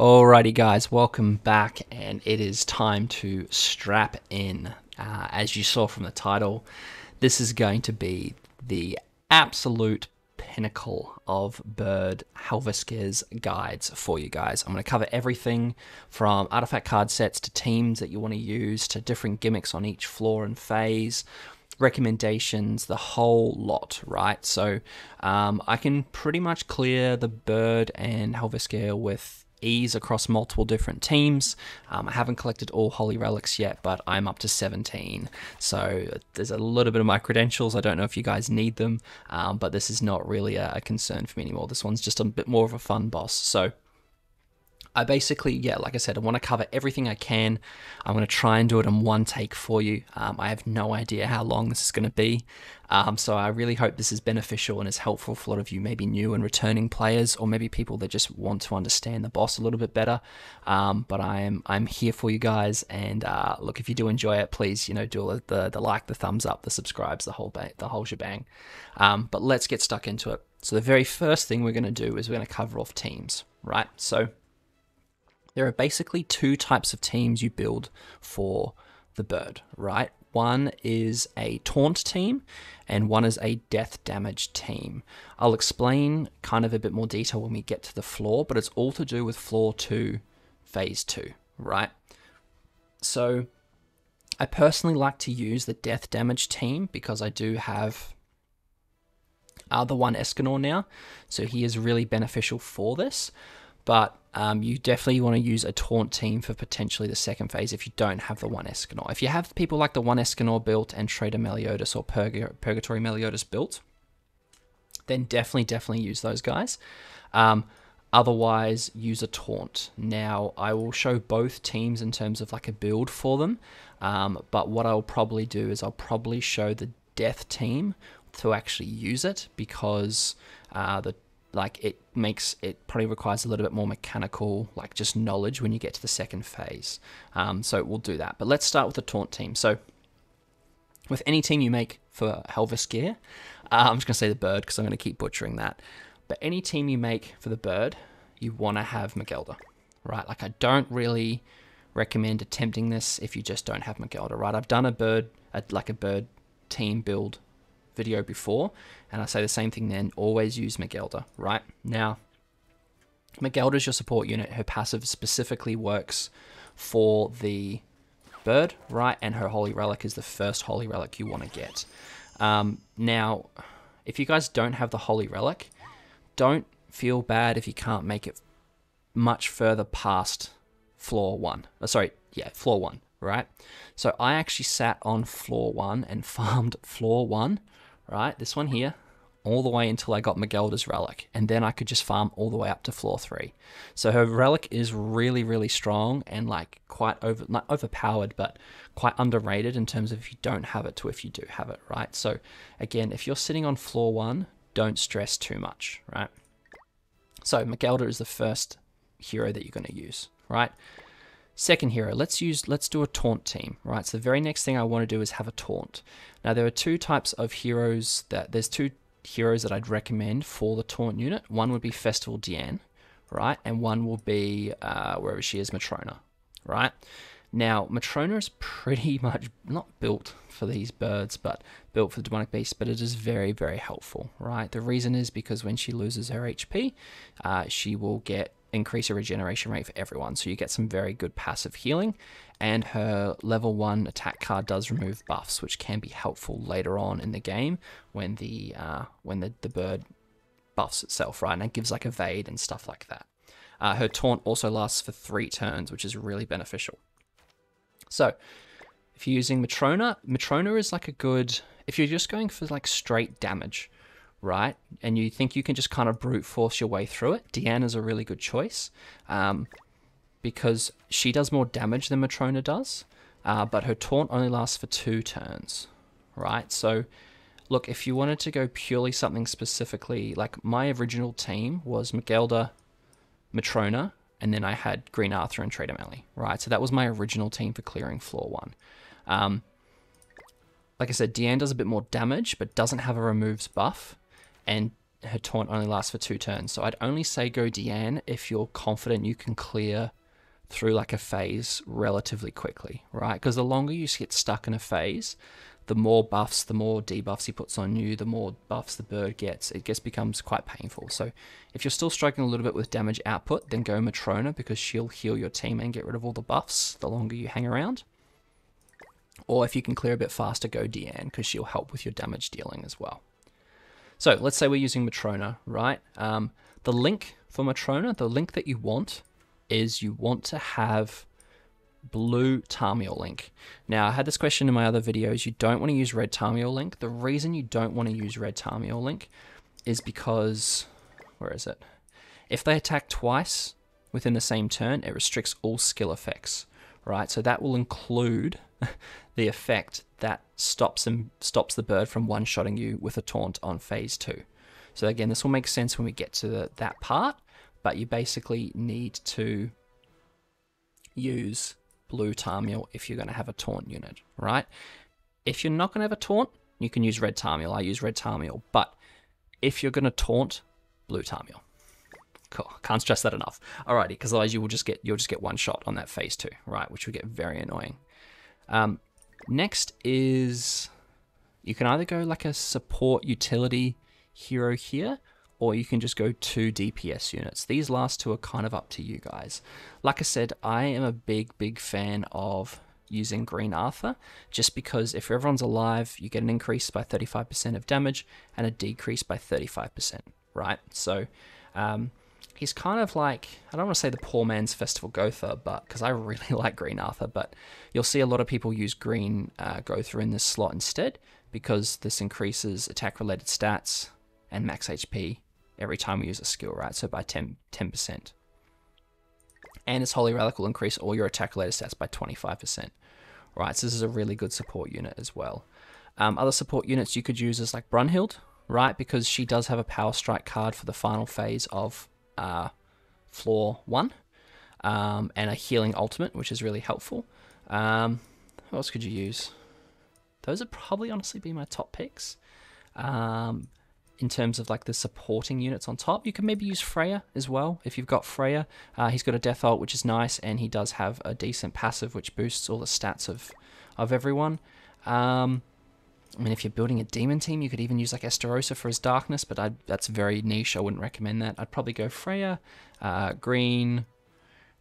Alrighty, guys, welcome back, and it is time to strap in. Uh, as you saw from the title, this is going to be the absolute pinnacle of bird Helveska's guides for you guys. I'm going to cover everything from artifact card sets to teams that you want to use to different gimmicks on each floor and phase recommendations, the whole lot, right? So um, I can pretty much clear the bird and Helveska with ease across multiple different teams. Um, I haven't collected all holy relics yet, but I'm up to 17. So there's a little bit of my credentials. I don't know if you guys need them, um, but this is not really a, a concern for me anymore. This one's just a bit more of a fun boss. So I basically, yeah, like I said, I want to cover everything I can. I'm going to try and do it in one take for you. Um, I have no idea how long this is going to be. Um, so I really hope this is beneficial and is helpful for a lot of you, maybe new and returning players, or maybe people that just want to understand the boss a little bit better. Um, but I am I'm here for you guys. And uh, look, if you do enjoy it, please you know do the the like, the thumbs up, the subscribes, the whole ba- the whole shebang. Um, but let's get stuck into it. So the very first thing we're going to do is we're going to cover off teams, right? So there are basically two types of teams you build for the bird, right? One is a taunt team, and one is a death damage team. I'll explain kind of a bit more detail when we get to the floor, but it's all to do with floor two, phase two, right? So, I personally like to use the death damage team because I do have the one Escanor now, so he is really beneficial for this but um, you definitely want to use a taunt team for potentially the second phase if you don't have the one Escanor. If you have people like the one Escanor built and Traitor Meliodas or Purg- Purgatory Meliodas built, then definitely, definitely use those guys. Um, otherwise, use a taunt. Now, I will show both teams in terms of like a build for them, um, but what I'll probably do is I'll probably show the death team to actually use it because uh, the like it makes it probably requires a little bit more mechanical like just knowledge when you get to the second phase. Um, so we'll do that. But let's start with the taunt team. So with any team you make for Helveska, uh, I'm just going to say the bird because I'm going to keep butchering that. But any team you make for the bird you want to have Megellda right? Like I don't really recommend attempting this if you just don't have Megellda right? I've done a bird a, like a bird team build video before, and I say the same thing then. Always use Megellda, right? Now, Megellda is your support unit. Her passive specifically works for the bird, right? And her holy relic is the first holy relic you want to get. Um, now, if you guys don't have the holy relic, don't feel bad if you can't make it much further past floor one. Uh, sorry, yeah, floor one, right? So I actually sat on floor one and farmed floor one right? This one here, all the way until I got Megellda's relic, and then I could just farm all the way up to floor three. So her relic is really, really strong and like quite over, not overpowered, but quite underrated in terms of if you don't have it to if you do have it, right? So again, if you're sitting on floor one, don't stress too much, right? So Megellda is the first hero that you're going to use, right? Second hero, let's use let's do a taunt team, right? So the very next thing I want to do is have a taunt. Now there are two types of heroes that there's two heroes that I'd recommend for the taunt unit. One would be Festival Diane, right? And one will be uh, wherever she is, Matrona, right? Now Matrona is pretty much not built for these birds, but built for the demonic beast. But it is very, very helpful, right? The reason is because when she loses her HP, uh, she will get increase her regeneration rate for everyone. So you get some very good passive healing. And her level one attack card does remove buffs, which can be helpful later on in the game when the uh, when the, the bird buffs itself, right? And it gives like evade and stuff like that. Uh, her taunt also lasts for three turns, which is really beneficial. So, if you're using Matrona, Matrona is like a good. If you're just going for like straight damage, right? And you think you can just kind of brute force your way through it, Diana's a really good choice um, because she does more damage than Matrona does, uh, but her taunt only lasts for two turns, right? So, look, if you wanted to go purely something specifically, like my original team was Megellda, Matrona, and then I had Green Arthur and Traitor Melly, right? So that was my original team for clearing floor one. Um, like I said, Diane does a bit more damage, but doesn't have a removes buff and her taunt only lasts for two turns. So I'd only say go Diane if you're confident you can clear through like a phase relatively quickly, right? Because the longer you get stuck in a phase, the more buffs, the more debuffs he puts on you, the more buffs the bird gets. It just becomes quite painful. So if you're still struggling a little bit with damage output, then go Matrona because she'll heal your team and get rid of all the buffs the longer you hang around. Or if you can clear a bit faster, go Diane because she'll help with your damage dealing as well. So let's say we're using Matrona, right? Um, the link for Matrona, the link that you want is you want to have blue Tarmiel link. Now, I had this question in my other videos. You don't want to use red Tarmiel link. The reason you don't want to use red Tarmiel link is because, where is it? If they attack twice within the same turn, it restricts all skill effects, right? So that will include the effect that stops them, stops the bird from one-shotting you with a taunt on phase two. So again, this will make sense when we get to the, that part, but you basically need to use blue Tarmiel if you're going to have a taunt unit, right? If you're not going to have a taunt, you can use red Tarmiel. I use red Tarmiel, but if you're going to taunt, blue Tarmiel. Cool. Can't stress that enough. Alrighty, because otherwise you will just get you'll just get one shot on that phase two, right? Which will get very annoying. Um, next is you can either go like a support utility hero here, or you can just go two DPS units. These last two are kind of up to you guys. Like I said, I am a big, big fan of using Green Arthur, just because if everyone's alive, you get an increase by 35% of damage and a decrease by 35%, right? So um, he's kind of like, I don't want to say the poor man's Festival Gowther, but because I really like Green Arthur, but you'll see a lot of people use Green uh, Gowther in this slot instead, because this increases attack related stats and max HP every time we use a skill, right? So by 10, 10%. And its Holy Relic will increase all your attack related stats by 25%. Right, so this is a really good support unit as well. Um, other support units you could use is like Brunhild, right? Because she does have a Power Strike card for the final phase of uh, floor 1. Um, and a healing ultimate, which is really helpful. Um, what else could you use? Those would probably honestly be my top picks. Um, in terms of like the supporting units on top. You can maybe use Freyr as well if you've got Freyr. Uh, he's got a Death Ult, which is nice, and he does have a decent passive, which boosts all the stats of of everyone. Um, I mean, if you're building a demon team, you could even use like Estarossa for his darkness, but I'd, that's very niche. I wouldn't recommend that. I'd probably go Freyr, uh, Green,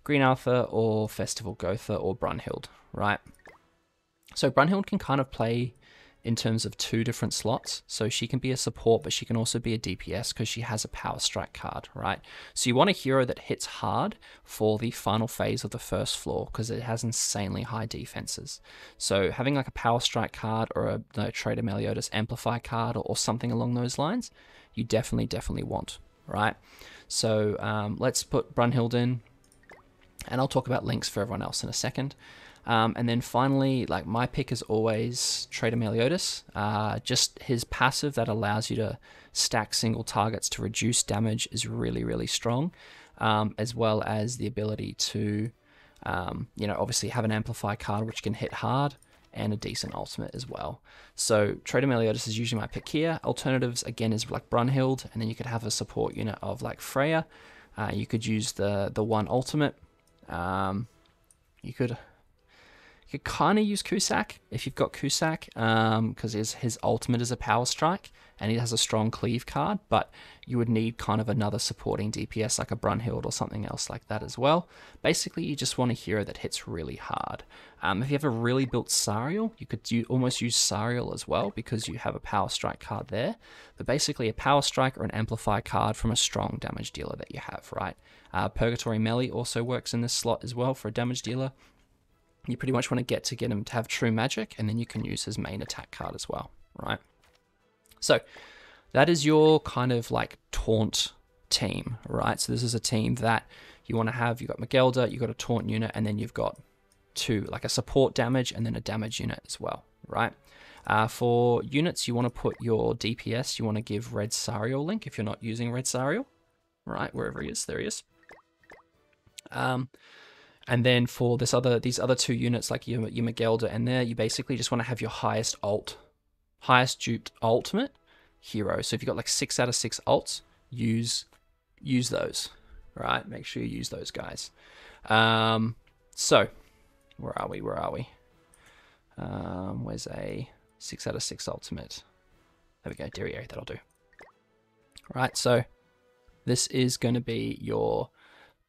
Green Arthur, or Festival Gowther, or Brunhild, right? So Brunhild can kind of play in terms of two different slots. So she can be a support, but she can also be a DPS because she has a power strike card, right? So you want a hero that hits hard for the final phase of the first floor because it has insanely high defenses. So having like a power strike card or a no, Traitor Meliodas amplify card or, or, something along those lines, you definitely, definitely want, right? So um, let's put Brunhild in, and I'll talk about links for everyone else in a second. Um, and then finally, like my pick is always Traitor Meliodas. Uh, just his passive that allows you to stack single targets to reduce damage is really, really strong, um, as well as the ability to, um, you know, obviously have an amplify card which can hit hard and a decent ultimate as well. So Traitor Meliodas is usually my pick here. Alternatives again is like Brunhild, and then you could have a support unit of like Freyr. Uh, you could use the the one ultimate. Um, you could you could kind of use Cusack if you've got Cusack, because um, his, his ultimate is a power strike and he has a strong cleave card, but you would need kind of another supporting DPS like a Brunhild or something else like that as well. Basically, you just want a hero that hits really hard. Um, if you have a really built Sariel, you could do, almost use Sariel as well because you have a power strike card there. But basically, a power strike or an amplify card from a strong damage dealer that you have, right? Uh, Purgatory Meli also works in this slot as well for a damage dealer you pretty much want to get to get him to have true magic, and then you can use his main attack card as well, right? So that is your kind of like taunt team, right? So this is a team that you want to have. You've got Megellda, you've got a taunt unit, and then you've got two, like a support damage and then a damage unit as well, right? Uh, for units, you want to put your DPS, you want to give Red Sariel link if you're not using Red Sariel, right? Wherever he is, there he is. Um, and then for this other these other two units like your, your Megellda and there, you basically just want to have your highest alt, highest duped ultimate hero. So if you've got like six out of six alts, use use those. Right? Make sure you use those guys. Um, so where are we? Where are we? Um, where's a six out of six ultimate? There we go, Derio, that'll do. Right, so this is going to be your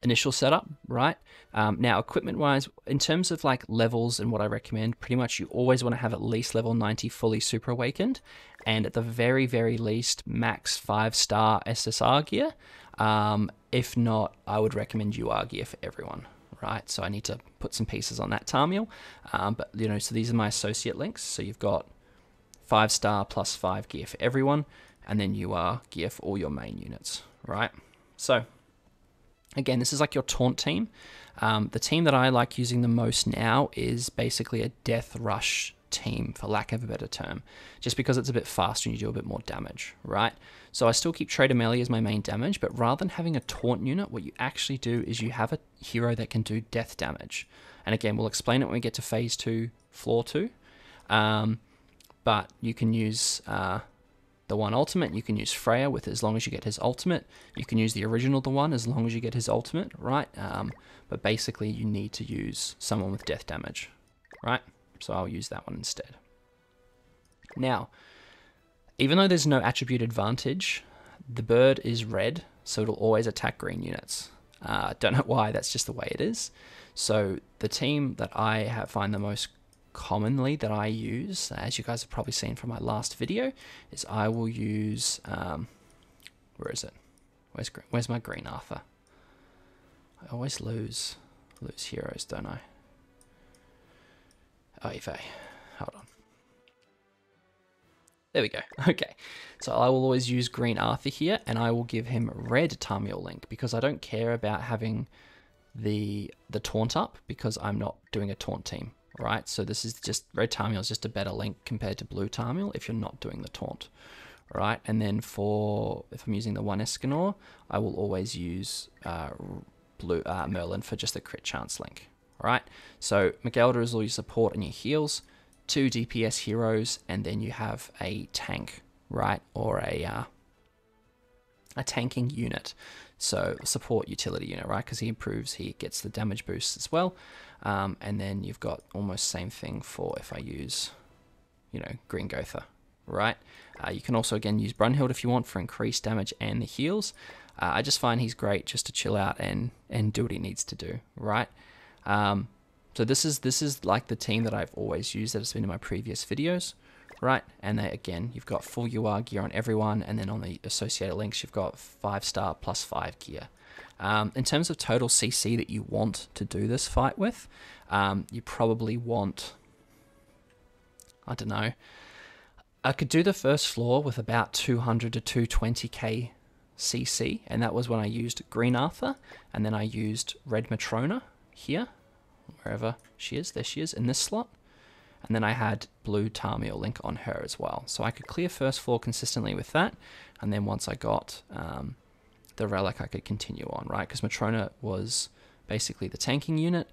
initial setup, right? Um, now, equipment wise, in terms of like levels and what I recommend, pretty much you always want to have at least level 90 fully super awakened, and at the very, very least, max five star SSR gear. Um, if not, I would recommend UR gear for everyone, right? So I need to put some pieces on that Tarmiel. Um, but, you know, so these are my associate links. So you've got five star plus five gear for everyone, and then UR gear for all your main units, right? So again, this is like your taunt team. Um, the team that I like using the most now is basically a death rush team, for lack of a better term, just because it's a bit faster and you do a bit more damage, right? So I still keep Traitor Meli as my main damage, but rather than having a taunt unit, what you actually do is you have a hero that can do death damage. And again, we'll explain it when we get to phase two, floor two. Um, but you can use uh, the one ultimate, you can use Freyr with as long as you get his ultimate. You can use the original the one as long as you get his ultimate, right? Um, but basically, you need to use someone with death damage, right? So I'll use that one instead. Now, even though there's no attribute advantage, the bird is red, so it'll always attack green units. Uh, don't know why, that's just the way it is. So the team that I have, find the most commonly that I use, as you guys have probably seen from my last video, is I will use, um, where is it? Where's, where's my green Arthur? I always lose, lose heroes, don't I? Oive. Hold on. There we go. Okay. So I will always use Green Arthur here, and I will give him Red Tarmiel Link, because I don't care about having the the taunt up, because I'm not doing a taunt team, right? So this is just, Red Tarmiel is just a better link compared to Blue Tarmiel if you're not doing the taunt, right? And then for, if I'm using the one Escanor, I will always use uh, Blue uh, Merlin for just the crit chance link, right? So Megellda is all your support and your heals, two DPS heroes, and then you have a tank, right? Or a uh, a tanking unit. So support utility unit, right? Because he improves, he gets the damage boost as well. Um, and then you've got almost same thing for if I use, you know, Green Gowther, right? Uh, you can also again use Brunhild if you want for increased damage and the heals. Uh, I just find he's great just to chill out and and do what he needs to do, right? Um, so this is this is like the team that I've always used that has been in my previous videos, right? And they, again, you've got full UR gear on everyone, and then on the associated links, you've got five star plus five gear. Um, in terms of total CC that you want to do this fight with, um, you probably want, I don't know, I could do the first floor with about 200 to 220k CC, and that was when I used Green Arthur, and then I used Red Matrona here, wherever she is, there she is, in this slot. And then I had blue Tarmiel link on her as well. So I could clear first floor consistently with that. And then once I got um, the relic, I could continue on, right? Because Matrona was basically the tanking unit.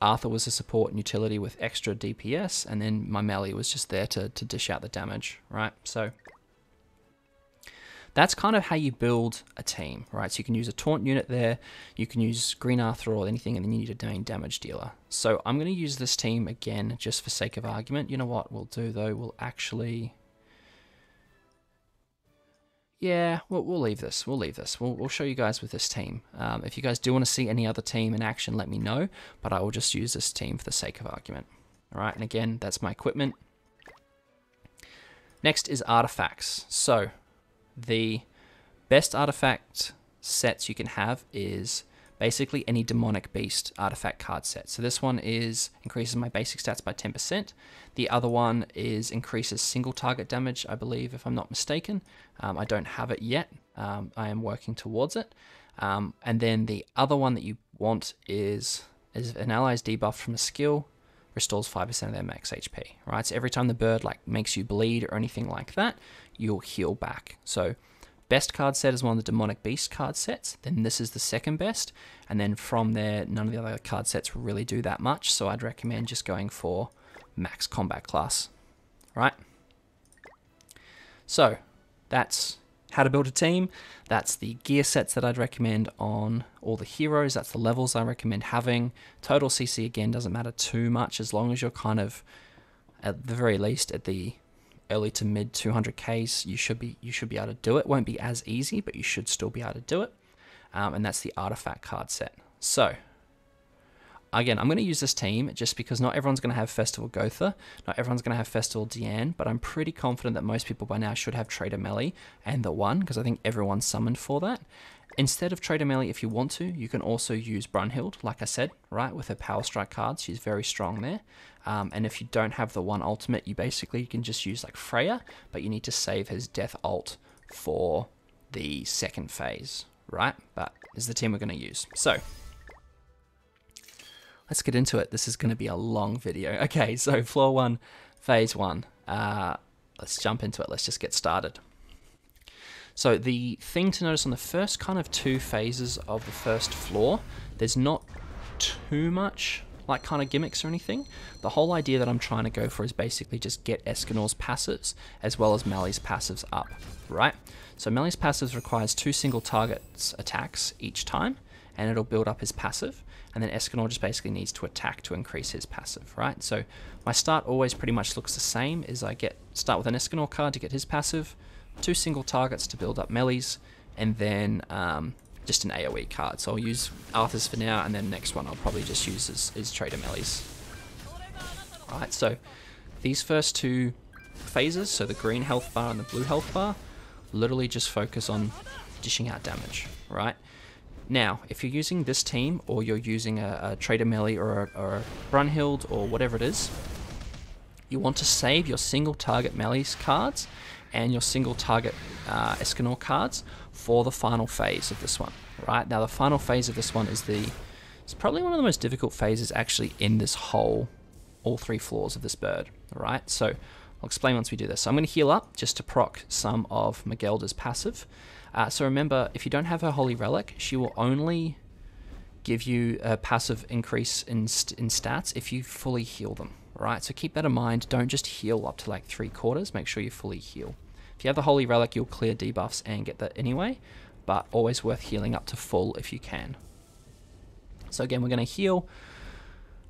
Arthur was a support and utility with extra DPS. And then my Meli was just there to, to dish out the damage, right? So that's kind of how you build a team, right? So you can use a taunt unit there, you can use Green Arthur or anything, and then you need a main damage dealer. So I'm going to use this team again just for sake of argument. You know what we'll do though? We'll actually... Yeah, we'll, we'll leave this. We'll leave this. We'll, we'll show you guys with this team. Um, if you guys do want to see any other team in action, let me know. But I will just use this team for the sake of argument. All right, and again, that's my equipment. Next is artifacts. So the best artifact sets you can have is basically any demonic beast artifact card set. So this one is increases my basic stats by 10%. The other one is increases single target damage, I believe, if I'm not mistaken. Um, I don't have it yet. Um, I am working towards it. Um, and then the other one that you want is, is an ally's debuff from a skill restores 5% of their max HP, right? So every time the bird like makes you bleed or anything like that, you'll heal back. So best card set is one of the demonic beast card sets then this is the second best and then from there none of the other card sets really do that much so i'd recommend just going for max combat class right so that's how to build a team. That's the gear sets that I'd recommend on all the heroes. That's the levels I recommend having. Total CC again doesn't matter too much as long as you're kind of at the very least at the early to mid 200ks. You should be you should be able to do it. Won't be as easy, but you should still be able to do it. Um, and that's the artifact card set. So again, I'm going to use this team just because not everyone's going to have Festival Gowther, not everyone's going to have Festival Diane, but I'm pretty confident that most people by now should have Traitor Melly and the one because I think everyone's summoned for that. Instead of Traitor Melly, if you want to, you can also use Brunhild, like I said, right, with her Power Strike cards. She's very strong there. Um, and if you don't have the one ultimate, you basically can just use like Freyr, but you need to save his Death ult for the second phase, right? But is the team we're going to use. So let's get into it. This is going to be a long video. Okay, so floor one, phase one. Uh, let's jump into it. Let's just get started. So the thing to notice on the first kind of two phases of the first floor, there's not too much like kind of gimmicks or anything. The whole idea that I'm trying to go for is basically just get Escanor's passives as well as Melly's passives up, right? So Melly's passives requires two single targets attacks each time, and it'll build up his passive and then Escanor just basically needs to attack to increase his passive, right? So my start always pretty much looks the same, is I get start with an Escanor card to get his passive, two single targets to build up Melly's, and then um, just an AoE card. So I'll use Arthur's for now, and then next one I'll probably just use as, as Traitor Melly's. Alright, so these first two phases, so the green health bar and the blue health bar, literally just focus on dishing out damage, right? Now, if you're using this team, or you're using a, a Traitor Melly or a, or a Brunhild or whatever it is, you want to save your single target Melly's cards and your single target uh, Escanor cards for the final phase of this one. Right now, the final phase of this one is the it's probably one of the most difficult phases actually in this whole all three floors of this bird. Right, so I'll explain once we do this. So I'm going to heal up just to proc some of Megellda's passive. Uh, so remember, if you don't have her Holy Relic, she will only give you a passive increase in, st in stats if you fully heal them, right? So keep that in mind. Don't just heal up to like three quarters. Make sure you fully heal. If you have the Holy Relic, you'll clear debuffs and get that anyway, but always worth healing up to full if you can. So again, we're going to heal.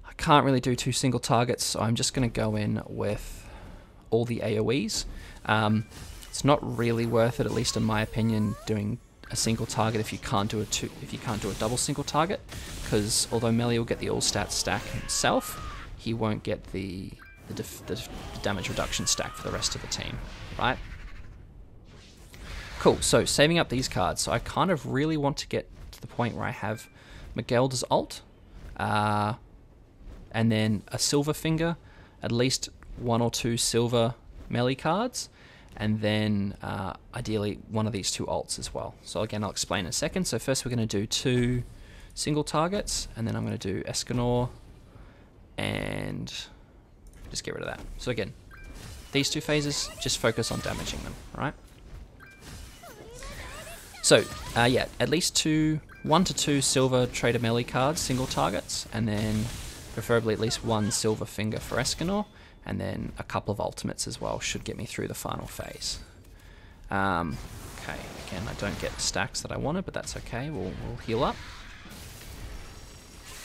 I can't really do two single targets, so I'm just going to go in with all the AoEs. Um, it's not really worth it, at least in my opinion, doing a single target if you can't do a two if you can't do a double single target, because although Melly will get the all stat stack himself, he won't get the the, the damage reduction stack for the rest of the team, right? Cool. So saving up these cards. So I kind of really want to get to the point where I have Megellda's ult, uh, and then a silver finger, at least one or two silver Melly cards, and then uh, ideally one of these two alts as well. So again, I'll explain in a second. So first we're going to do two single targets, and then I'm going to do Escanor, and just get rid of that. So again, these two phases, just focus on damaging them, right? So, uh, yeah, at least two, one to two silver Traitor Melly cards, single targets, and then preferably at least one silver finger for Escanor, and then a couple of ultimates as well should get me through the final phase. Um, okay, again, I don't get stacks that I wanted, but that's okay. We'll, we'll heal up.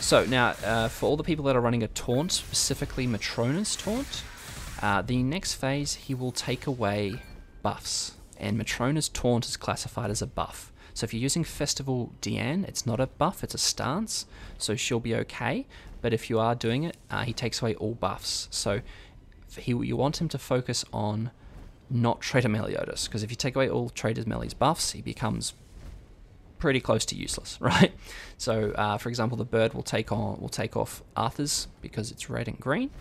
So now, uh, for all the people that are running a taunt, specifically Matrona's taunt, uh, the next phase he will take away buffs, and Matrona's taunt is classified as a buff. So if you're using Festival Diane, it's not a buff, it's a stance, so she'll be okay. But if you are doing it, uh, he takes away all buffs. So he you want him to focus on not Traitor Meliodas, because if you take away all Traitor Melly's buffs, he becomes pretty close to useless, right? So, uh, for example, the bird will take on will take off Arthur's because it's red and green.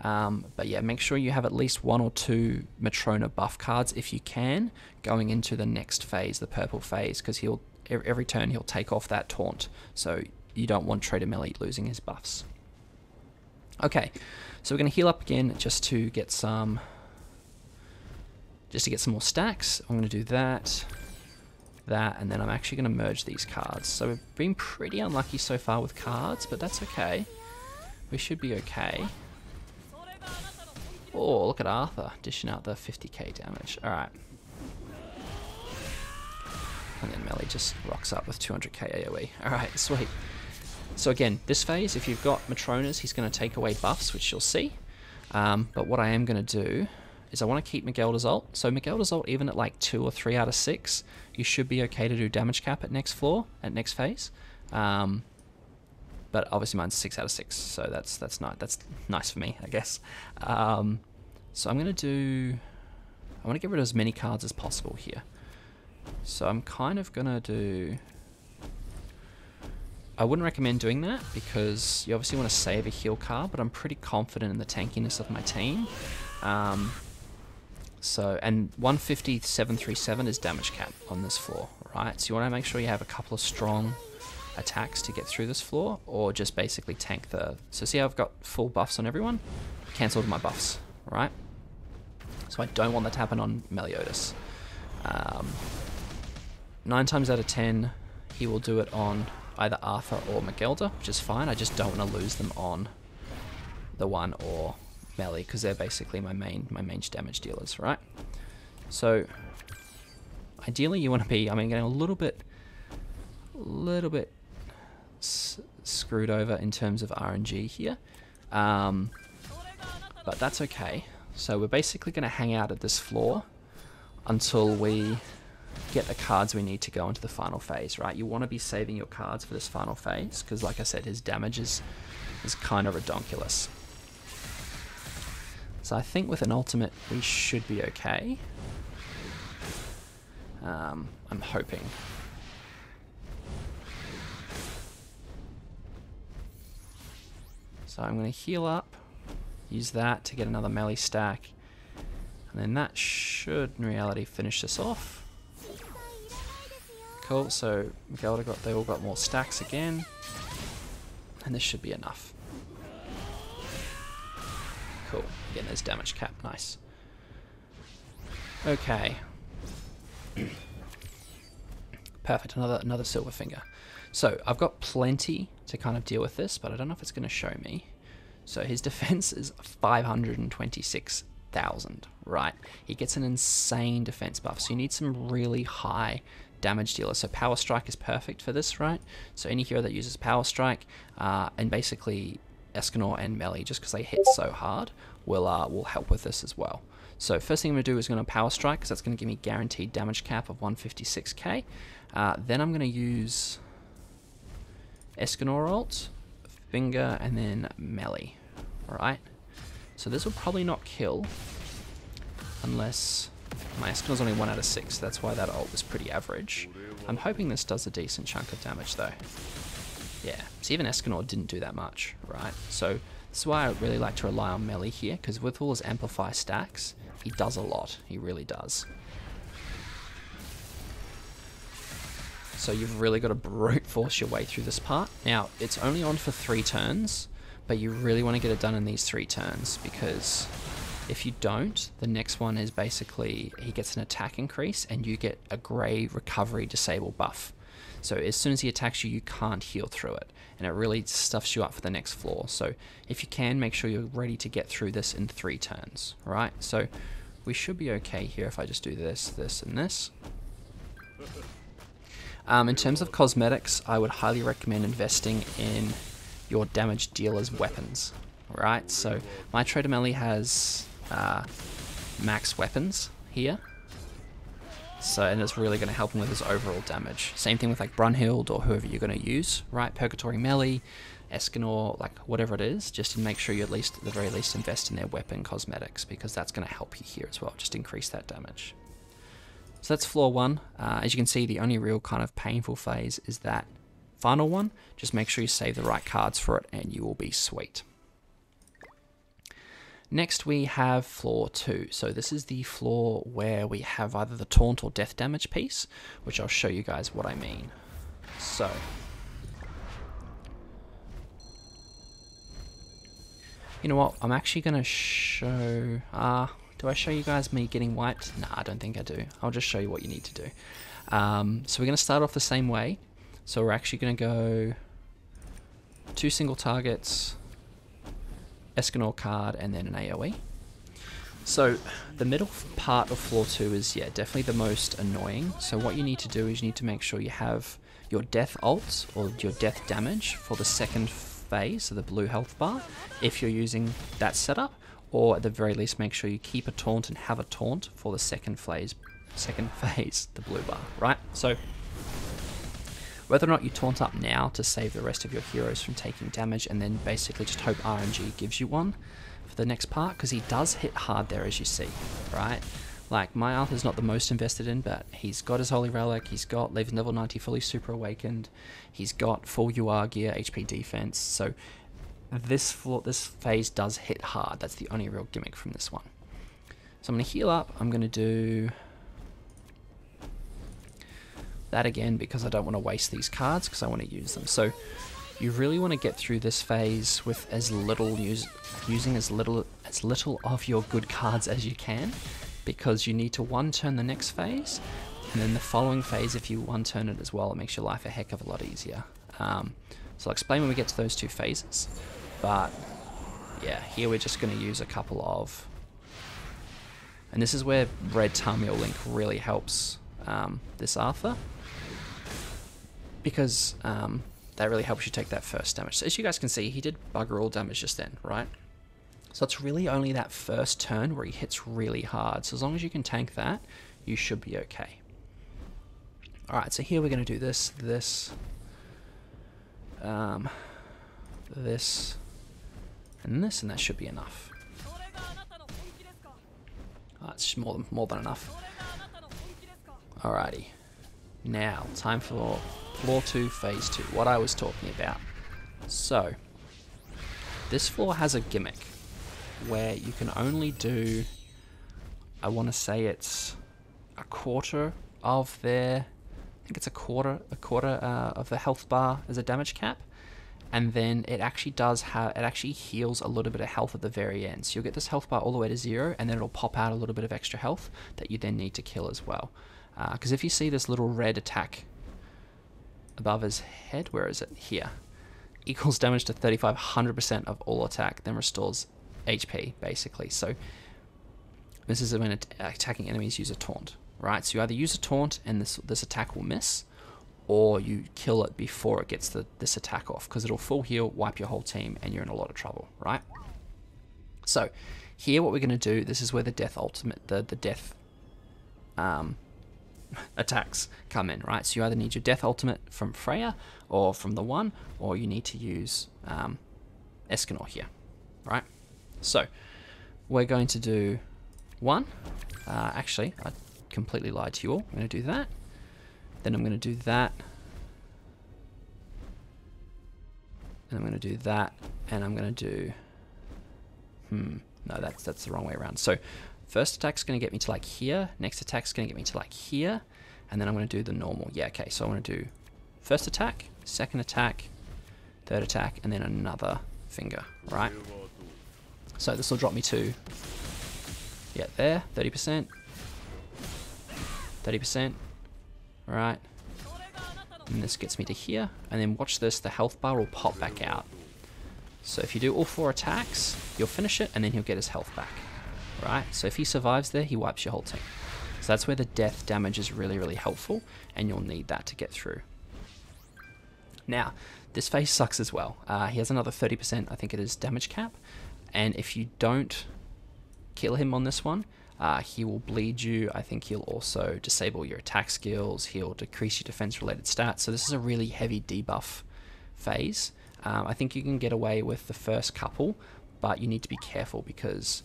Um, but yeah, make sure you have at least one or two Matrona buff cards if you can, going into the next phase, the purple phase, because he'll every turn he'll take off that taunt. So you don't want Traitor Melly losing his buffs. Okay, so we're going to heal up again just to get some just to get some more stacks. I'm going to do that, that, and then I'm actually going to merge these cards. So we've been pretty unlucky so far with cards, but that's okay. We should be okay. Oh, look at Arthur dishing out the 50k damage. Alright. And then Meli just rocks up with 200k AoE. Alright, sweet. So again, this phase, if you've got Matronas, he's going to take away buffs, which you'll see. Um, but what I am going to do is I want to keep Miguel ult. So Miguel ult, even at like 2 or 3 out of 6, you should be okay to do damage cap at next floor, at next phase. Um, but obviously mine's 6 out of 6, so that's that's not that's nice for me, I guess. Um, so I'm going to do... I want to get rid of as many cards as possible here. So I'm kind of going to do... I wouldn't recommend doing that because you obviously want to save a heal card, but I'm pretty confident in the tankiness of my team. Um, so, and 150 737 is damage cap on this floor, right? So you want to make sure you have a couple of strong attacks to get through this floor, or just basically tank the... So see how I've got full buffs on everyone? Cancelled my buffs, right? So I don't want that to happen on Meliodas. Um, nine times out of ten, he will do it on either Arthur or Megellda, which is fine. I just don't want to lose them on the one or Meli because they're basically my main my main damage dealers, right? So ideally you want to be, I mean, getting a little bit, little bit screwed over in terms of RNG here, um, but that's okay. So we're basically going to hang out at this floor until we get the cards we need to go into the final phase, right? You want to be saving your cards for this final phase, because like I said, his damage is, is kind of redonkulous. So I think with an ultimate, we should be okay. Um, I'm hoping. So I'm going to heal up, use that to get another Meli stack, and then that should, in reality, finish this off. Cool, so Megellda got, they all got more stacks again. And this should be enough. Cool, again there's damage cap, nice. Okay. Perfect, another another silver finger. So I've got plenty to kind of deal with this, but I don't know if it's going to show me. So his defense is 526,000, right? He gets an insane defense buff, so you need some really high damage dealer. So Power Strike is perfect for this, right? So any hero that uses Power Strike, uh, and basically Escanor and Meli, just because they hit so hard, will uh, will help with this as well. So first thing I'm going to do is going to Power Strike, because that's going to give me guaranteed damage cap of 156k. Uh, then I'm going to use Escanor ult, Finger, and then Meli. Alright? So this will probably not kill, unless my Escanor's only 1 out of 6, that's why that ult was pretty average. I'm hoping this does a decent chunk of damage though. Yeah, so even Escanor didn't do that much, right? So this is why I really like to rely on Meli here, because with all his Amplify stacks, he does a lot. He really does. So you've really got to brute force your way through this part. Now, it's only on for three turns, but you really want to get it done in these three turns, because if you don't, the next one is basically he gets an attack increase and you get a grey recovery disable buff. So as soon as he attacks you, you can't heal through it, and it really stuffs you up for the next floor. So if you can, make sure you're ready to get through this in three turns, right? So we should be okay here if I just do this, this, and this. Um, in terms of cosmetics, I would highly recommend investing in your damage dealer's weapons, right? So my Traitor Meli has uh, max weapons here. So, and it's really going to help him with his overall damage. Same thing with like Brunhild or whoever you're going to use, right? Purgatory Meli, Escanor, like whatever it is, just to make sure you at least, at the very least, invest in their weapon cosmetics because that's going to help you here as well, just increase that damage. So that's floor one. Uh, as you can see, the only real kind of painful phase is that final one. Just make sure you save the right cards for it and you will be sweet. Next we have floor 2. So this is the floor where we have either the taunt or death damage piece, which I'll show you guys what I mean. So, you know what, I'm actually going to show, uh, do I show you guys me getting wiped? Nah, I don't think I do. I'll just show you what you need to do. Um, so we're going to start off the same way. So we're actually going to go two single targets, Escanor card, and then an AoE. So the middle part of floor two is yeah definitely the most annoying. So what you need to do is you need to make sure you have your death alt or your death damage for the second phase, so the blue health bar, if you're using that setup, or at the very least make sure you keep a taunt and have a taunt for the second phase, second phase, the blue bar, right? So whether or not you taunt up now to save the rest of your heroes from taking damage and then basically just hope RNG gives you one for the next part, because he does hit hard there as you see, right? Like, my Arthur's not the most invested in, but he's got his Holy Relic, he's got Leaves level 90 fully super awakened, he's got full UR gear, HP defense, so this floor, this phase does hit hard. That's the only real gimmick from this one. So I'm going to heal up, I'm going to do that again because I don't want to waste these cards because I want to use them. So you really want to get through this phase with as little use, using as little as little of your good cards as you can because you need to one turn the next phase and then the following phase if you one turn it as well it makes your life a heck of a lot easier. Um, so I'll explain when we get to those two phases but yeah here we're just going to use a couple of and this is where red Tarmiel Link really helps um, this Arthur because um, that really helps you take that first damage. So as you guys can see, he did bugger all damage just then, right? So it's really only that first turn where he hits really hard. So as long as you can tank that, you should be okay. Alright, so here we're going to do this, this, um, this, and this, and that should be enough. That's more than, more than enough. Alrighty. Now, time for floor 2, phase 2, what I was talking about. So, this floor has a gimmick where you can only do, I want to say it's a quarter of their, I think it's a quarter, a quarter uh, of the health bar as a damage cap. And then it actually does have, it actually heals a little bit of health at the very end. So you'll get this health bar all the way to zero, and then it'll pop out a little bit of extra health that you then need to kill as well. Because uh, if you see this little red attack above his head, where is it? Here. Equals damage to 3500% of all attack, then restores HP, basically. So this is when attacking enemies use a taunt, right? So you either use a taunt and this, this attack will miss, or you kill it before it gets the, this attack off, because it'll full heal, wipe your whole team, and you're in a lot of trouble, right? So here what we're going to do, this is where the death ultimate, the, the death um, attacks come in, right? So you either need your Death Ultimate from Freyr or from the one, or you need to use um, Escanor here, right? So we're going to do one. Uh, actually, I completely lied to you all. I'm going to do that. Then I'm going to do that. And I'm going to do that. And I'm going to do... Hmm. No, that's, that's the wrong way around. So First attack's going to get me to like here. Next attack's going to get me to like here. And then I'm going to do the normal. Yeah, okay. So I'm going to do first attack, second attack, third attack, and then another finger, right? So this will drop me to, yeah, there, 30%, 30%, right? And this gets me to here, and then watch this, the health bar will pop back out. So if you do all four attacks, you'll finish it, and then he'll get his health back right? So if he survives there, he wipes your whole team. So that's where the death damage is really, really helpful, and you'll need that to get through. Now, this phase sucks as well. Uh, he has another 30%, I think it is, damage cap, and if you don't kill him on this one, uh, he will bleed you. I think he'll also disable your attack skills. He'll decrease your defense related stats. So this is a really heavy debuff phase. Um, I think you can get away with the first couple, but you need to be careful because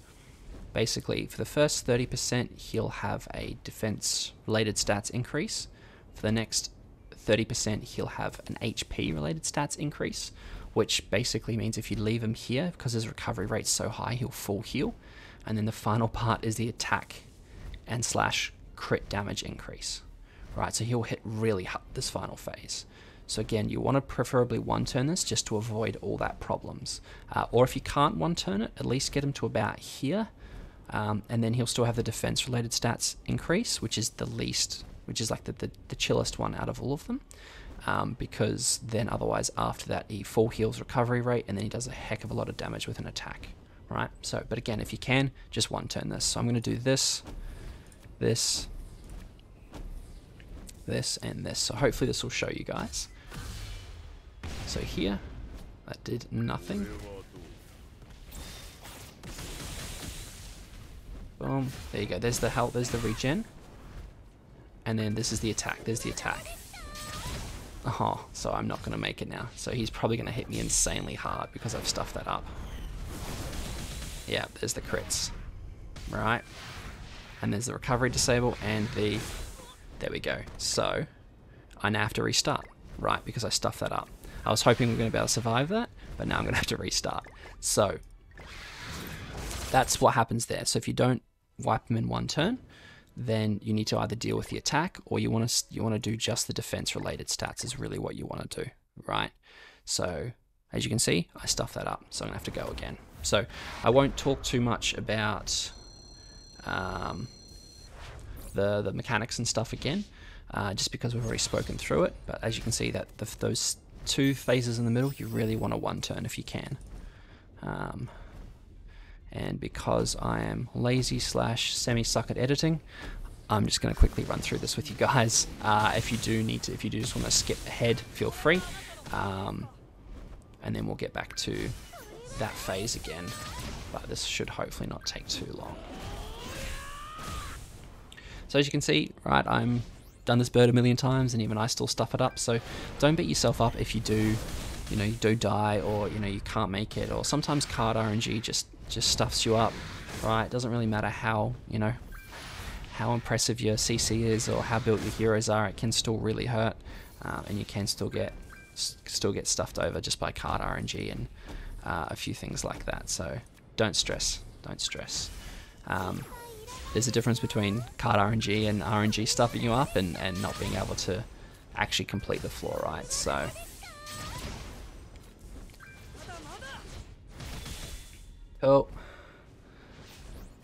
basically for the first 30% he'll have a defense related stats increase. For the next 30% he'll have an HP related stats increase which basically means if you leave him here because his recovery rate's so high he'll full heal. And then the final part is the attack and slash crit damage increase. Right so he'll hit really hard this final phase. So again, you want to preferably one turn this just to avoid all that problems. Uh, or if you can't one turn it, at least get him to about here um, and then he'll still have the defense related stats increase, which is the least, which is like the, the, the chillest one out of all of them. Um, because then otherwise after that he full heals recovery rate and then he does a heck of a lot of damage with an attack. right? So, but again, if you can, just one turn this. So I'm going to do this, this, this, and this. So hopefully this will show you guys. So here, that did nothing. Boom. There you go. There's the health. There's the regen. And then this is the attack. There's the attack. Oh, so I'm not going to make it now. So he's probably going to hit me insanely hard because I've stuffed that up. Yeah, there's the crits. Right. And there's the recovery disable and the... There we go. So, I now have to restart. Right, because I stuffed that up. I was hoping we are going to be able to survive that, but now I'm going to have to restart. So, that's what happens there. So if you don't wipe them in one turn, then you need to either deal with the attack or you want to you want to do just the defense related stats is really what you want to do, right? So as you can see, I stuffed that up, so I'm gonna have to go again. So I won't talk too much about um, the the mechanics and stuff again, uh, just because we've already spoken through it. But as you can see, that the, those two phases in the middle, you really want a one turn if you can. Um, and because I am lazy slash semi-suck at editing, I'm just going to quickly run through this with you guys. Uh, if you do need to, if you do just want to skip ahead, feel free. Um, and then we'll get back to that phase again. But this should hopefully not take too long. So as you can see, right, I'm done this bird a million times and even I still stuff it up. So don't beat yourself up if you do, you know, you do die or, you know, you can't make it. Or sometimes card RNG just just stuffs you up, right? It doesn't really matter how, you know, how impressive your CC is or how built your heroes are, it can still really hurt, um, and you can still get still get stuffed over just by card RNG and uh, a few things like that. So don't stress, don't stress. Um, there's a difference between card RNG and RNG stuffing you up and, and not being able to actually complete the floor right. So Oh.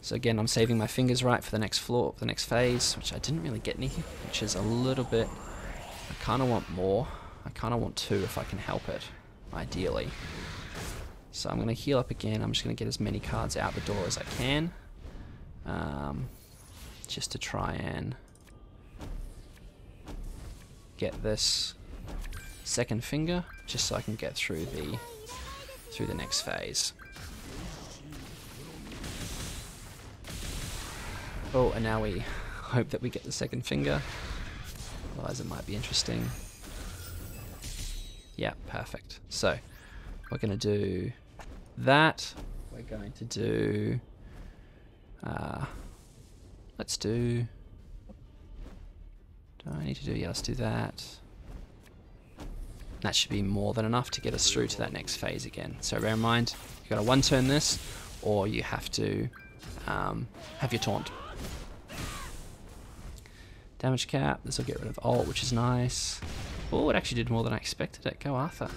So again, I'm saving my fingers right for the next floor, the next phase, which I didn't really get any, which is a little bit... I kind of want more. I kind of want two if I can help it, ideally. So I'm going to heal up again. I'm just going to get as many cards out the door as I can. Um, just to try and get this second finger, just so I can get through the through the next phase. Oh, and now we hope that we get the second finger. Otherwise it might be interesting. Yeah, perfect. So, we're going to do that. We're going to do... Uh, let's do... Do I need to do... Yeah, let's do that. That should be more than enough to get us through to that next phase again. So bear in mind, you've got to one turn this, or you have to um, have your taunt. Damage cap. This will get rid of alt, which is nice. Oh, it actually did more than I expected it. Go Arthur.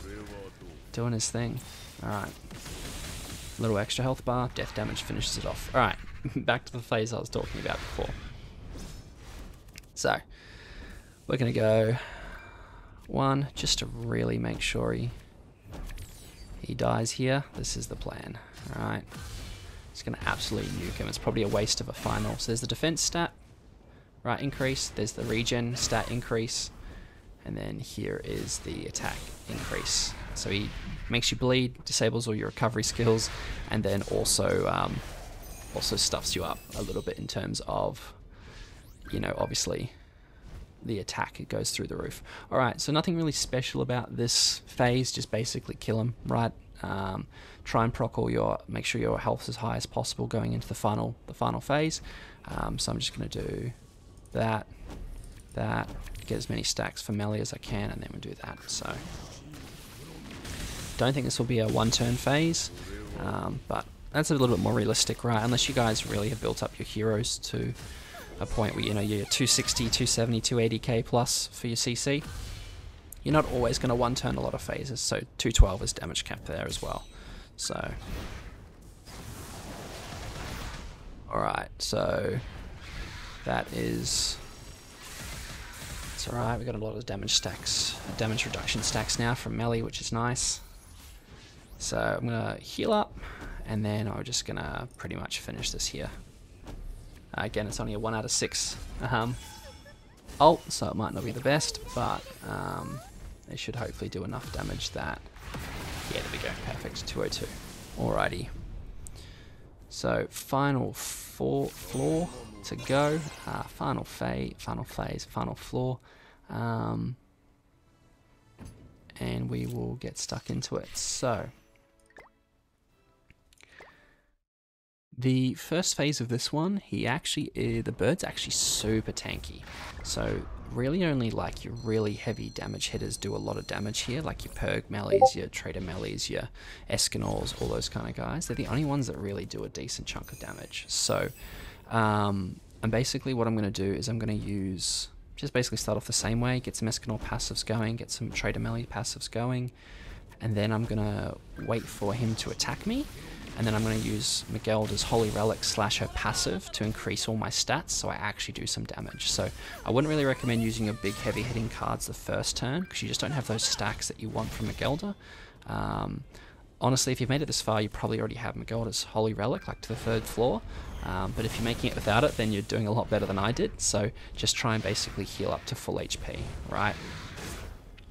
Doing his thing. Alright. Little extra health bar. Death damage finishes it off. Alright. Back to the phase I was talking about before. So, we're going to go one, just to really make sure he, he dies here. This is the plan. Alright. It's going to absolutely nuke him. It's probably a waste of a final. So there's the defense stat right increase, there's the regen stat increase, and then here is the attack increase. So he makes you bleed, disables all your recovery skills, and then also um, also stuffs you up a little bit in terms of, you know, obviously the attack it goes through the roof. All right, so nothing really special about this phase, just basically kill him, right? Um, try and proc all your, make sure your health is as high as possible going into the final the final phase. Um, so I'm just going to do that, that, get as many stacks for Meli as I can, and then we'll do that. So, don't think this will be a one-turn phase, um, but that's a little bit more realistic, right? Unless you guys really have built up your heroes to a point where you know you're 260, 270, 280k plus for your CC. You're not always going to one-turn a lot of phases, so 212 is damage cap there as well. So, alright, so that is... It's alright, we got a lot of damage stacks, damage reduction stacks now from Meli, which is nice. So I'm going to heal up, and then I'm just gonna pretty much finish this here. Uh, again, it's only a 1 out of 6 um, ult, so it might not be the best, but um, it should hopefully do enough damage that... Yeah, there we go, perfect, 202. Alrighty. So, final four floor to go. Uh, final phase, final phase, final floor. Um, and we will get stuck into it. So, the first phase of this one, he actually, uh, the bird's actually super tanky. So really only like your really heavy damage hitters do a lot of damage here, like your Purg Melis, your Traitor Melis, your Escanors, all those kind of guys. They're the only ones that really do a decent chunk of damage. So, um, and basically what I'm going to do is I'm going to use, just basically start off the same way, get some Escanor passives going, get some Traitor Meli passives going, and then I'm going to wait for him to attack me, and then I'm going to use Megellda's Holy Relic slash her passive to increase all my stats so I actually do some damage. So I wouldn't really recommend using your big heavy hitting cards the first turn because you just don't have those stacks that you want from Megellda. Um, honestly, if you've made it this far, you probably already have Megellda's Holy Relic, like to the third floor. Um, but if you're making it without it, then you're doing a lot better than I did. So just try and basically heal up to full HP, right?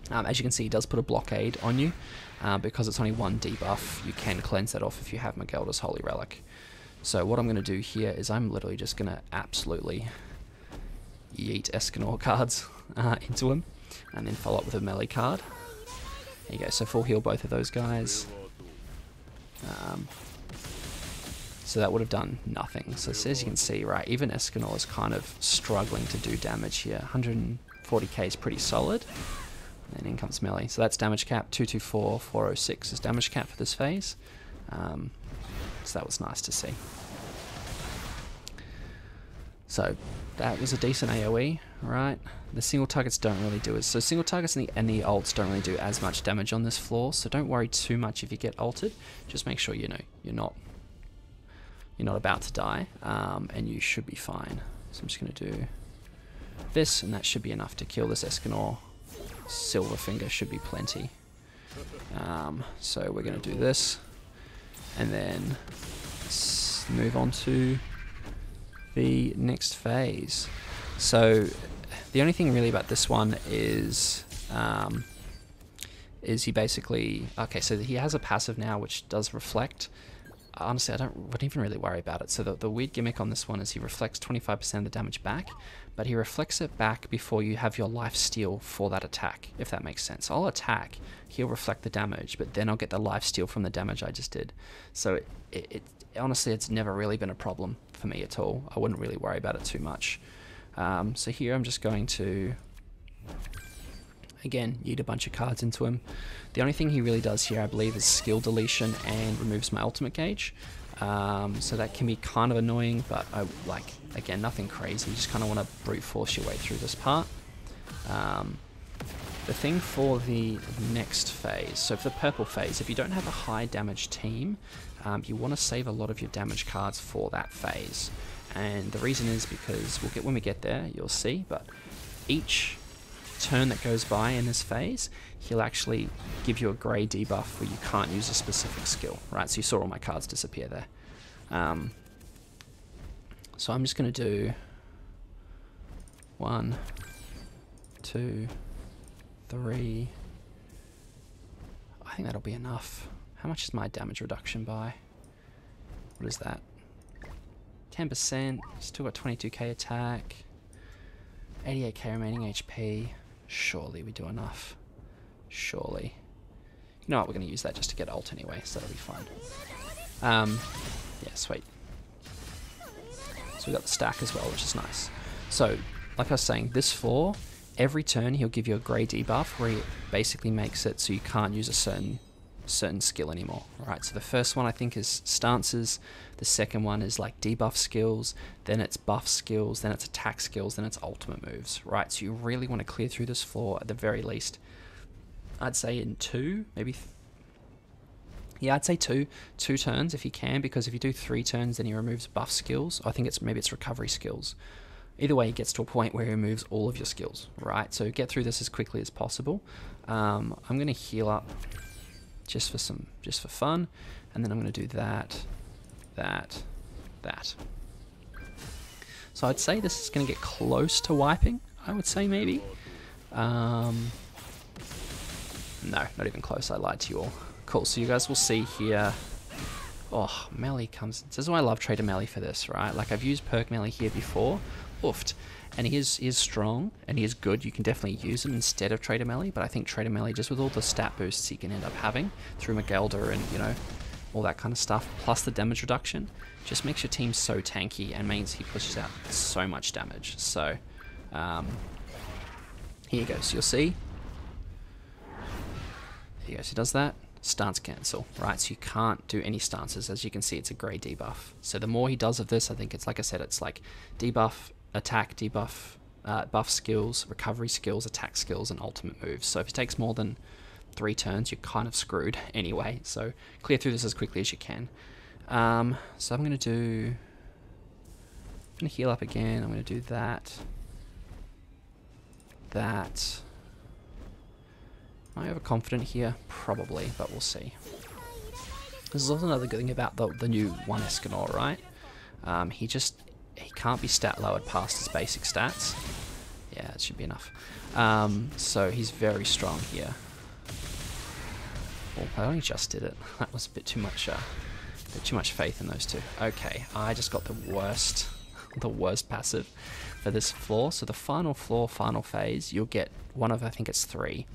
Um, as you can see, he does put a blockade on you. Uh, because it's only one debuff, you can cleanse that off if you have Megellda's Holy Relic. So what I'm going to do here is I'm literally just going to absolutely yeet Escanor cards uh, into him, and then follow up with a Meli card. There you go, so full heal both of those guys. Um, so that would have done nothing. So as you can see, right, even Escanor is kind of struggling to do damage here. 140k is pretty solid. And in comes Meli. So that's damage cap. 224, 406 is damage cap for this phase. Um, so that was nice to see. So that was a decent AoE, right? The single targets don't really do it. So single targets and the, and the don't really do as much damage on this floor. So don't worry too much if you get altered. Just make sure you know you're not you're not about to die, um, and you should be fine. So I'm just going to do this, and that should be enough to kill this Escanor Silverfinger should be plenty. Um, so we're going to do this, and then move on to the next phase. So the only thing really about this one is um, is he basically okay? So he has a passive now which does reflect. Honestly, I don't wouldn't even really worry about it. So the, the weird gimmick on this one is he reflects 25% of the damage back, but he reflects it back before you have your life steal for that attack, if that makes sense. I'll attack, he'll reflect the damage, but then I'll get the life steal from the damage I just did. So it, it, it honestly, it's never really been a problem for me at all. I wouldn't really worry about it too much. Um, so here I'm just going to, again, eat a bunch of cards into him. The only thing he really does here, I believe, is skill deletion and removes my ultimate gauge. Um, so that can be kind of annoying, but I like again nothing crazy. You just kind of want to brute force your way through this part. Um, the thing for the next phase, so for the purple phase, if you don't have a high damage team, um, you want to save a lot of your damage cards for that phase. And the reason is because we'll get when we get there, you'll see, but each turn that goes by in this phase, he'll actually give you a grey debuff where you can't use a specific skill, right? So you saw all my cards disappear there. Um, so I'm just going to do one, two, three. I think that'll be enough. How much is my damage reduction by? What is that? 10%, still got 22k attack, 88k remaining HP. Surely we do enough. Surely. You know what, we're going to use that just to get ult anyway, so that'll be fine. Um, yeah, sweet. So we got the stack as well, which is nice. So, like I was saying, this floor, every turn he'll give you a grey debuff where he basically makes it so you can't use a certain certain skill anymore. Right, so the first one I think is stances, the second one is like debuff skills, then it's buff skills, then it's attack skills, then it's ultimate moves. Right, so you really want to clear through this floor at the very least. I'd say in two, maybe. yeah, I'd say two, two turns if you can, because if you do three turns, then he removes buff skills. I think it's maybe it's recovery skills. Either way, he gets to a point where he removes all of your skills, right? So get through this as quickly as possible. Um, I'm going to heal up just for some, just for fun. And then I'm going to do that, that, that. So I'd say this is going to get close to wiping, I would say maybe. Um, no, not even close, I lied to you all. Cool, so you guys will see here Oh, Meli comes. This is why I love Traitor Meli for this, right? Like I've used Purg Meli here before, oofed, and he is he is strong and he is good. You can definitely use him instead of Traitor Meli, but I think Traitor Meli, just with all the stat boosts he can end up having through Megellda and you know all that kind of stuff, plus the damage reduction, just makes your team so tanky and means he pushes out so much damage. So um, here goes. You'll see. Here goes. He does that stance cancel, right? So you can't do any stances. As you can see, it's a grey debuff. So the more he does of this, I think it's like I said, it's like debuff, attack, debuff, uh, buff skills, recovery skills, attack skills, and ultimate moves. So if it takes more than three turns, you're kind of screwed anyway. So clear through this as quickly as you can. Um, so I'm going to do... I'm going to heal up again. I'm going to do that. That. Am I overconfident here? Probably, but we'll see. This is also another good thing about the, the new 1 Escanor, right? Um, he just, he can't be stat lowered past his basic stats. Yeah, it should be enough. Um, so he's very strong here. Oh, I only just did it. That was a bit too much, uh, bit too much faith in those two. Okay, I just got the worst, the worst passive for this floor. So the final floor, final phase, you'll get one of, I think it's three.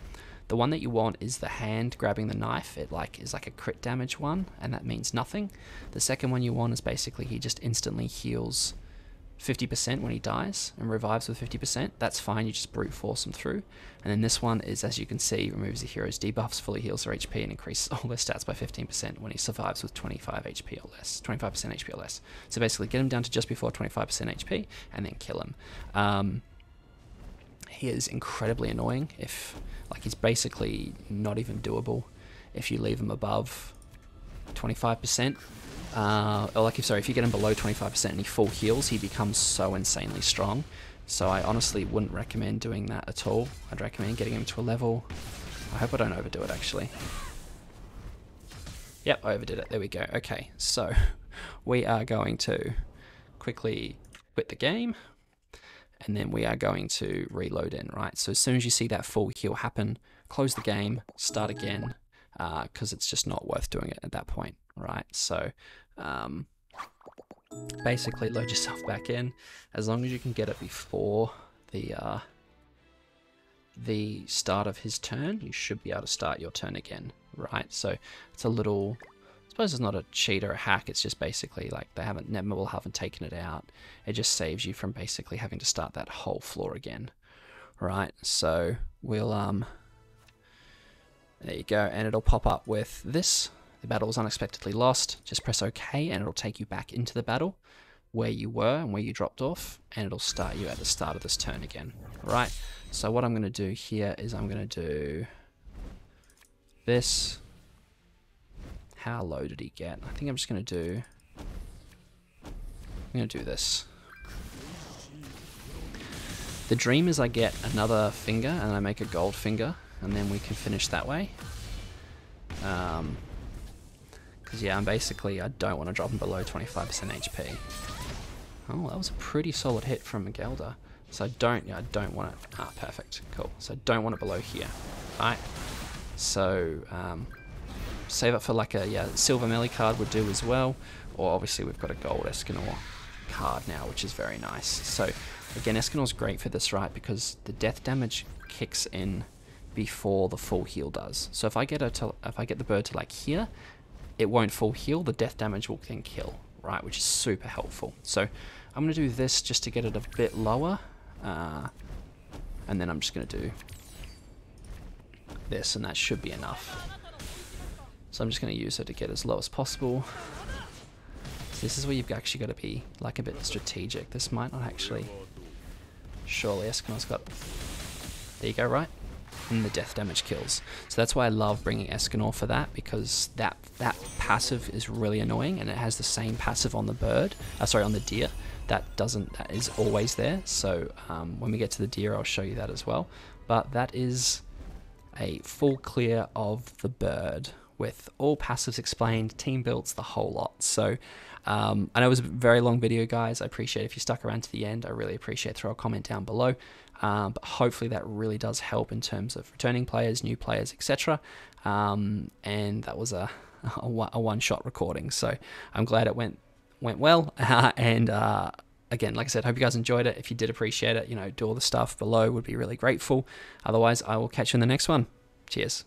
The one that you want is the hand grabbing the knife. It like is like a crit damage one, and that means nothing. The second one you want is basically he just instantly heals 50% when he dies and revives with 50%. That's fine, you just brute force him through. And then this one is, as you can see, removes the hero's debuffs, fully heals their HP, and increases all their stats by 15% when he survives with 25 HP or less. 25% HP or less. So basically, get him down to just before 25% HP and then kill him. Um, he is incredibly annoying if like he's basically not even doable if you leave him above 25%. Uh, or like if sorry, if you get him below 25% and he full heals, he becomes so insanely strong. So I honestly wouldn't recommend doing that at all. I'd recommend getting him to a level. I hope I don't overdo it actually. Yep, I overdid it. There we go. Okay, so we are going to quickly quit the game and then we are going to reload in, right? So as soon as you see that full heal happen, close the game, start again, because uh, it's just not worth doing it at that point, right? So um, basically load yourself back in. As long as you can get it before the uh, the start of his turn, you should be able to start your turn again, right? So it's a little I suppose it's not a cheat or a hack. It's just basically like they haven't, Netmarble haven't taken it out. It just saves you from basically having to start that whole floor again, right? So we'll um, there you go, and it'll pop up with this. The battle is unexpectedly lost. Just press OK, and it'll take you back into the battle where you were and where you dropped off, and it'll start you at the start of this turn again. Right. So what I'm going to do here is I'm going to do this how low did he get? I think I'm just going to do... I'm going to do this. The dream is I get another finger and I make a gold finger and then we can finish that way. Um, because yeah, I'm basically, I don't want to drop him below 25% HP. Oh, that was a pretty solid hit from Megellda. So I don't, yeah, I don't want it, ah, perfect, cool. So I don't want it below here, right? So, um, save it for like a yeah, silver Meli card would do as well. Or obviously we've got a gold Escanor card now, which is very nice. So again, Escanor's great for this, right? Because the death damage kicks in before the full heal does. So if I get a to, if I get the bird to like here, it won't full heal. The death damage will then kill, right? Which is super helpful. So I'm gonna do this just to get it a bit lower, uh, and then I'm just gonna do this, and that should be enough. So I'm just going to use it to get as low as possible. So this is where you've actually got to be like a bit strategic. This might not actually... Surely Escanor's got... There you go, right? And the death damage kills. So that's why I love bringing Escanor for that, because that that passive is really annoying, and it has the same passive on the bird, uh, sorry, on the deer. That doesn't, that is always there, so um, when we get to the deer I'll show you that as well. But that is a full clear of the bird with all passives explained, team builds, the whole lot. So um, I know it was a very long video, guys. I appreciate if you stuck around to the end. I really appreciate. Throw a comment down below. Um, but hopefully that really does help in terms of returning players, new players, etc. Um, and that was a, a, one-shot recording, so I'm glad it went went well. And uh, again, like I said, hope you guys enjoyed it. If you did appreciate it, you know, do all the stuff below. Would be really grateful. Otherwise, I will catch you in the next one. Cheers.